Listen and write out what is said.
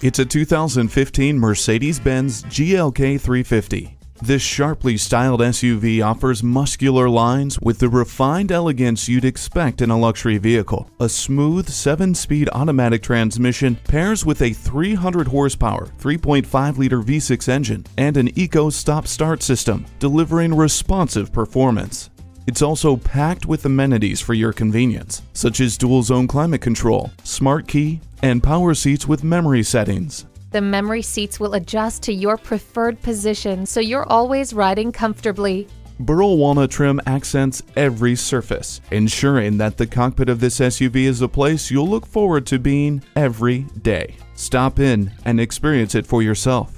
It's a 2015 Mercedes-Benz GLK 350. This sharply styled SUV offers muscular lines with the refined elegance you'd expect in a luxury vehicle. A smooth 7-speed automatic transmission pairs with a 300 horsepower 3.5-liter V6 engine and an Eco stop-start system, delivering responsive performance. It's also packed with amenities for your convenience, such as dual zone climate control, smart key, and power seats with memory settings. The memory seats will adjust to your preferred position so you're always riding comfortably. Burl walnut trim accents every surface, ensuring that the cockpit of this SUV is a place you'll look forward to being every day. Stop in and experience it for yourself.